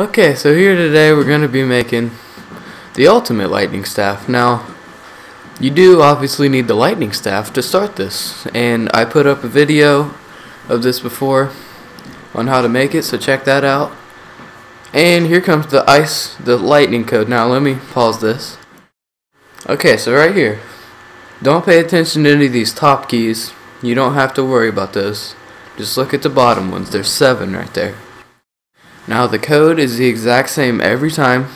Okay, so here today we're going to be making the ultimate lightning staff. Now, you do obviously need the lightning staff to start this, and I put up a video of this before on how to make it, so check that out. And here comes the ice, the lightning code. Now let me pause this. Okay, so right here, don't pay attention to any of these top keys. You don't have to worry about those. Just look at the bottom ones. There's seven right there. Now the code is the exact same every time.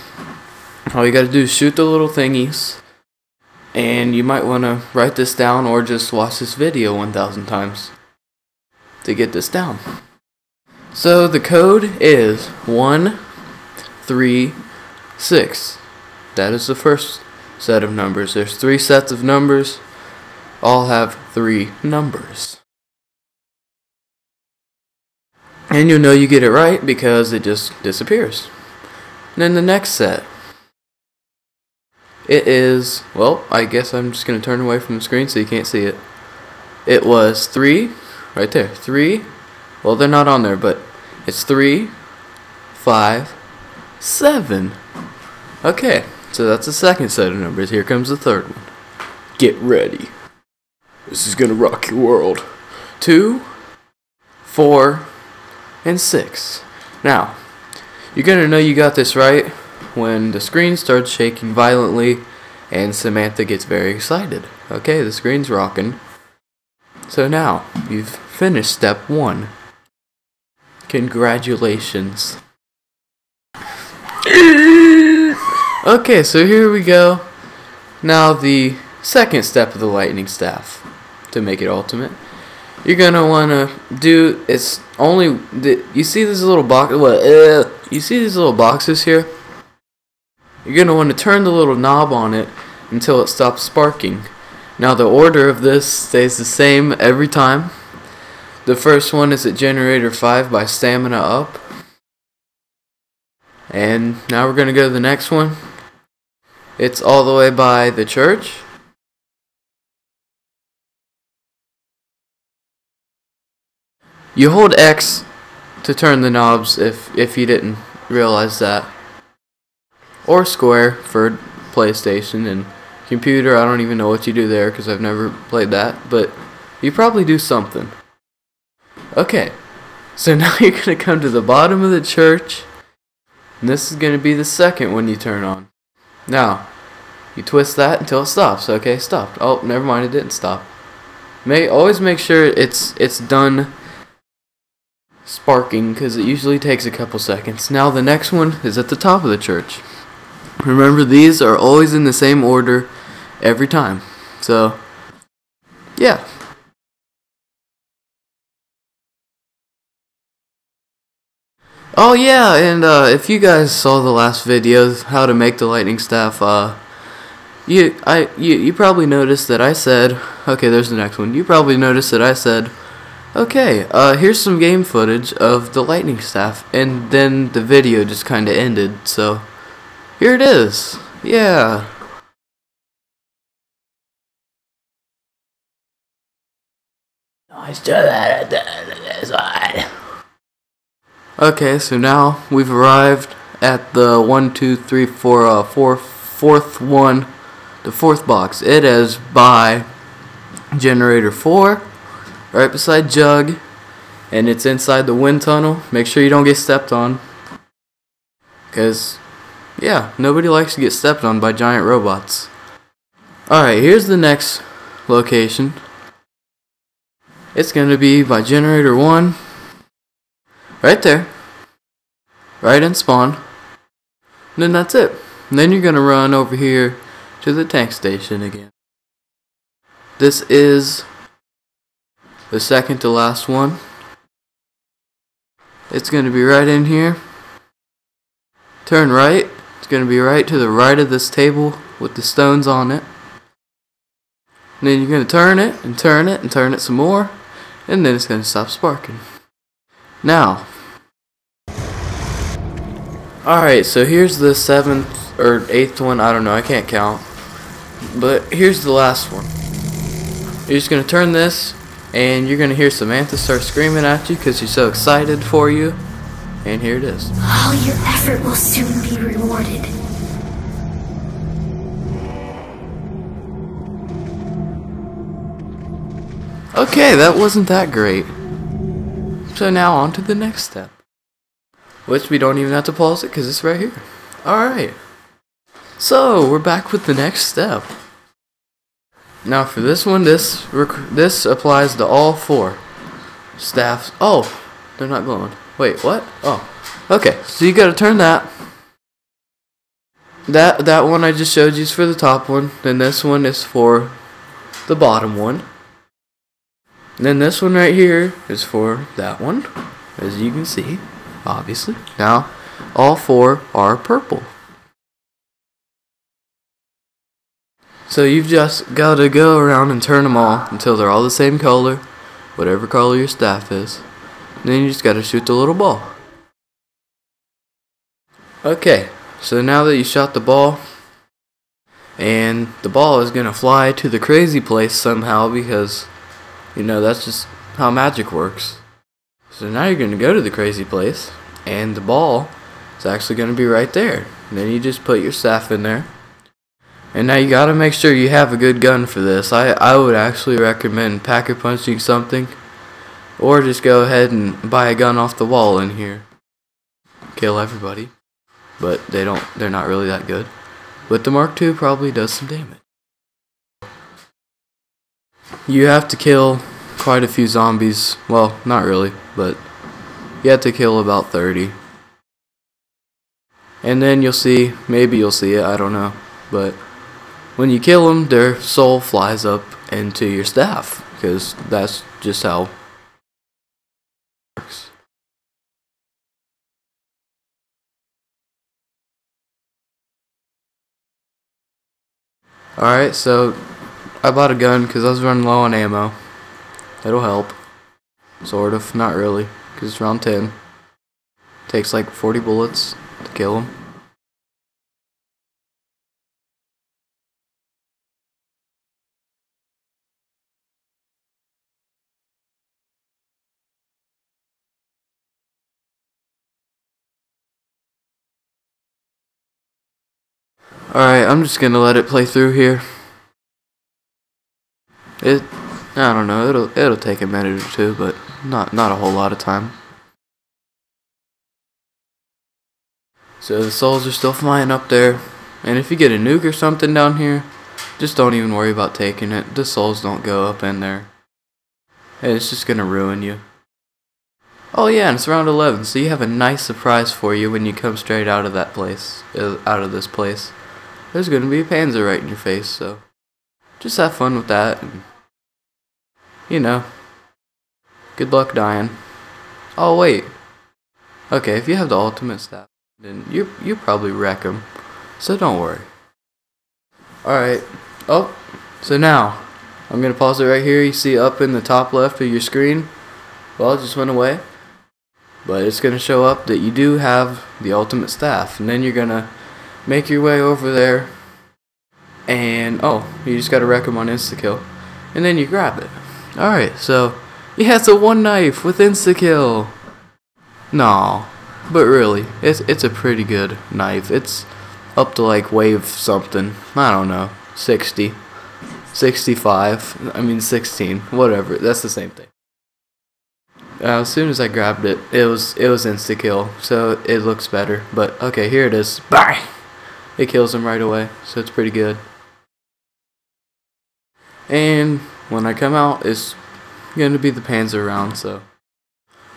All you gotta do is shoot the little thingies. And you might want to write this down or just watch this video 1000 times to get this down. So the code is 136. That is the first set of numbers. There's three sets of numbers. All have three numbers. And you'll know you get it right because it just disappears. And then the next set. It is, well, I guess I'm just going to turn away from the screen so you can't see it. It was 3, right there, 3, well they're not on there, but it's 3, 5, 7. Okay, so that's the second set of numbers. Here comes the third one. Get ready. This is going to rock your world. 2, 4, and 6. Now, you're going to know you got this right when the screen starts shaking violently and Samantha gets very excited. Okay, the screen's rocking. So now, you've finished step 1. Congratulations. okay, so here we go. Now the second step of the lightning staff to make it ultimate you're gonna wanna do it's only the, you see this little box uh, you see these little boxes here? You're gonna want to turn the little knob on it until it stops sparking. Now the order of this stays the same every time. The first one is at generator 5 by stamina up. And now we're gonna go to the next one. It's all the way by the church You hold X to turn the knobs if, if you didn't realize that. Or square for PlayStation and computer. I don't even know what you do there because I've never played that. But you probably do something. Okay. So now you're going to come to the bottom of the church. And this is going to be the second one you turn on. Now, you twist that until it stops. Okay, stopped. Oh, never mind, it didn't stop. May always make sure it's it's done sparking because it usually takes a couple seconds. Now the next one is at the top of the church. Remember these are always in the same order every time. So yeah. Oh yeah, and uh, if you guys saw the last video, how to make the lightning staff, uh, you I you you probably noticed that I said, okay, there's the next one. You probably noticed that I said Okay, uh, here's some game footage of the lightning staff, and then the video just kind of ended, so here it is. Yeah. Nice to that. That's right. Okay, so now we've arrived at the one, two, three, four, uh, four, fourth one, the fourth box. It is by generator four right beside Jug, and it's inside the wind tunnel. Make sure you don't get stepped on. Because, yeah, nobody likes to get stepped on by giant robots. Alright, here's the next location. It's going to be by generator 1. Right there. Right in spawn. And then that's it. And then you're going to run over here to the tank station again. This is the second to last one. It's going to be right in here. Turn right. It's going to be right to the right of this table with the stones on it. And then you're going to turn it and turn it and turn it some more. And then it's going to stop sparking. Now. Alright, so here's the seventh or eighth one. I don't know. I can't count. But here's the last one. You're just going to turn this and you're gonna hear Samantha start screaming at you because she's so excited for you And here it is. All your effort will soon be rewarded. Okay, that wasn't that great. So now on to the next step. Which we don't even have to pause it because it's right here. Alright. So, we're back with the next step. Now for this one, this this applies to all four staffs. Oh, they're not glowing. Wait, what? Oh, okay. So you got to turn that. That that one I just showed you is for the top one. Then this one is for the bottom one. And then this one right here is for that one, as you can see, obviously. Now, all four are purple. So you've just got to go around and turn them all until they're all the same color, whatever color your staff is. And then you just got to shoot the little ball. Okay, so now that you shot the ball, and the ball is going to fly to the crazy place somehow because, you know, that's just how magic works. So now you're going to go to the crazy place, and the ball is actually going to be right there. And then you just put your staff in there. And now you gotta make sure you have a good gun for this. I, I would actually recommend Pack-a-Punching something. Or just go ahead and buy a gun off the wall in here. Kill everybody. But they don't they're not really that good. But the Mark II probably does some damage. You have to kill quite a few zombies. Well, not really, but you have to kill about 30. And then you'll see, maybe you'll see it, I don't know. But when you kill them, their soul flies up into your staff because that's just how it works. Alright, so I bought a gun because I was running low on ammo. It'll help. Sort of, not really, because it's round 10. Takes like 40 bullets to kill them. Alright, I'm just gonna let it play through here. It, I don't know, it'll, it'll take a minute or two, but not, not a whole lot of time. So the souls are still flying up there, and if you get a nuke or something down here, just don't even worry about taking it. The souls don't go up in there. And it's just gonna ruin you. Oh yeah, and it's round 11, so you have a nice surprise for you when you come straight out of that place, uh, out of this place there's gonna be a panzer right in your face, so just have fun with that. And, you know, good luck dying. Oh wait, okay, if you have the ultimate staff, then you you probably wreck them, so don't worry. All right. Oh, so now I'm gonna pause it right here. You see up in the top left of your screen. Well, it just went away. But it's gonna show up that you do have the ultimate staff, and then you're gonna make your way over there. And oh you just gotta wreck him on insta kill and then you grab it. Alright so yeah it's a one knife with insta kill no but really it's it's a pretty good knife. It's up to like wave something. I don't know. 60 65 I mean 16 whatever. That's the same thing. Uh, as soon as I grabbed it, it was it was insta kill, so it looks better. But okay, here it is. Bye it kills him right away, so it's pretty good. And when I come out, it's gonna be the Panzer round, so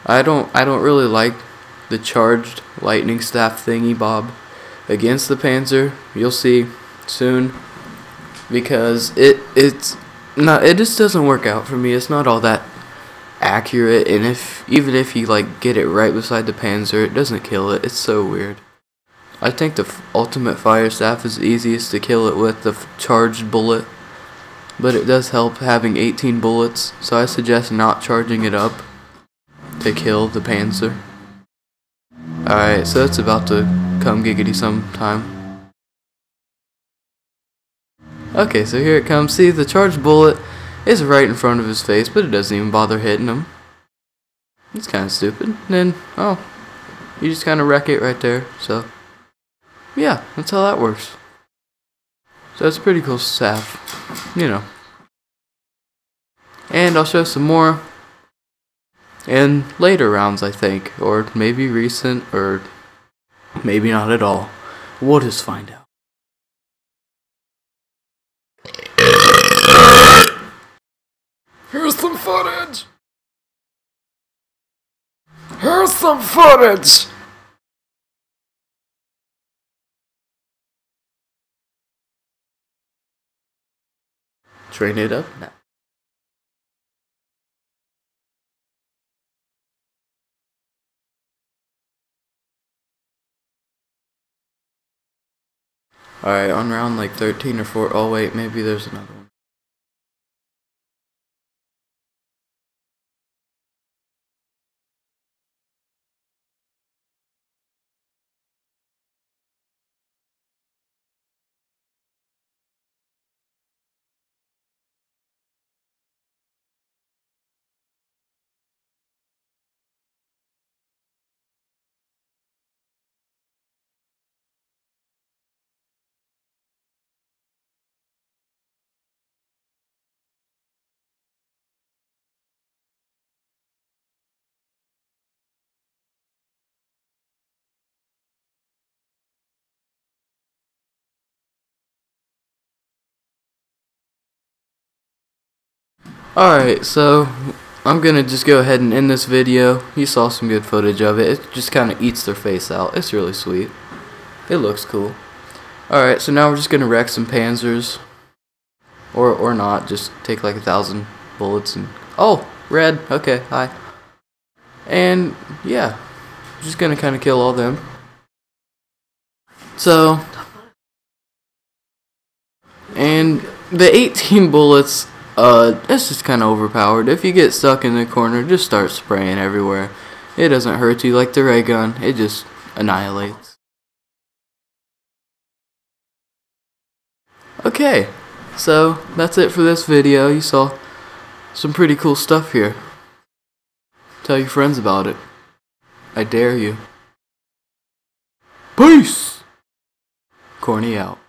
I don't I don't really like the charged lightning staff thingy bob against the Panzer. You'll see soon because it it's not it just doesn't work out for me. It's not all that accurate, and if even if you like get it right beside the Panzer, it doesn't kill it. It's so weird. I think the ultimate fire staff is easiest to kill it with the charged bullet, but it does help having 18 bullets, so I suggest not charging it up to kill the panzer. Alright, so it's about to come giggity sometime. Okay, so here it comes. See, the charged bullet is right in front of his face, but it doesn't even bother hitting him. It's kind of stupid. And then, oh, you just kind of wreck it right there. So, yeah, that's how that works. So it's pretty cool staff, you know. And I'll show some more in later rounds, I think, or maybe recent, or maybe not at all. We'll just find out. Here's some footage. Here's some footage. Train it up now. Alright, on round like 13 or 4. Oh, wait, maybe there's another one. Alright, so I'm gonna just go ahead and end this video. You saw some good footage of it. It just kind of eats their face out. It's really sweet. It looks cool. Alright, so now we're just gonna wreck some panzers. Or, or not, just take like a thousand bullets and... Oh, red, okay, hi. And, yeah, just gonna kind of kill all them. So... And the 18 bullets uh, it's just kind of overpowered. If you get stuck in the corner, just start spraying everywhere. It doesn't hurt you like the ray gun. It just annihilates. Okay, so that's it for this video. You saw some pretty cool stuff here. Tell your friends about it. I dare you. Peace! Corny out.